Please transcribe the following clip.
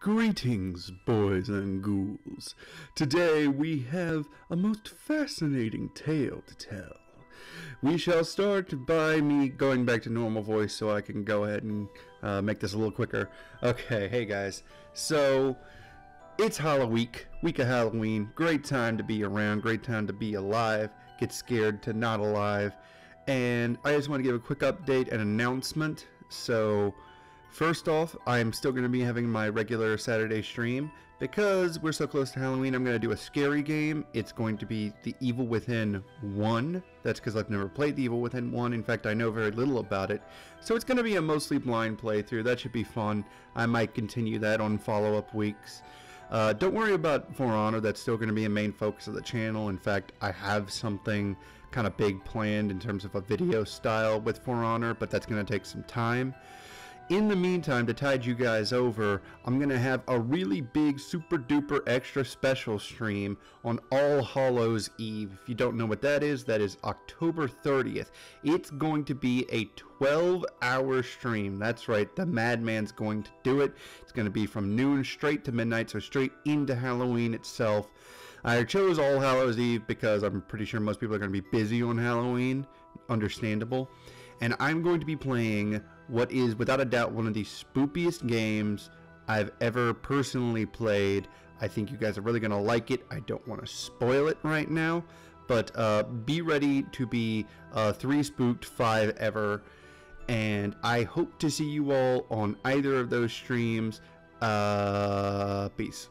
Greetings, boys and ghouls. Today we have a most fascinating tale to tell. We shall start by me going back to normal voice so I can go ahead and uh, make this a little quicker. Okay, hey guys. So, it's Halloween, week of Halloween. Great time to be around, great time to be alive. Get scared to not alive. And I just want to give a quick update and announcement. So, First off, I'm still going to be having my regular Saturday stream. Because we're so close to Halloween, I'm going to do a scary game. It's going to be The Evil Within 1. That's because I've never played The Evil Within 1. In fact, I know very little about it. So it's going to be a mostly blind playthrough. That should be fun. I might continue that on follow-up weeks. Uh, don't worry about For Honor. That's still going to be a main focus of the channel. In fact, I have something kind of big planned in terms of a video style with For Honor, but that's going to take some time in the meantime, to tide you guys over, I'm going to have a really big, super duper extra special stream on All Hallows Eve. If you don't know what that is, that is October 30th. It's going to be a 12 hour stream. That's right, the Madman's going to do it. It's going to be from noon straight to midnight, so straight into Halloween itself. I chose All Hallows Eve because I'm pretty sure most people are going to be busy on Halloween. Understandable. And I'm going to be playing what is without a doubt one of the spookiest games I've ever personally played. I think you guys are really going to like it. I don't want to spoil it right now, but uh, be ready to be uh, three spooked, five ever. And I hope to see you all on either of those streams. Uh, peace.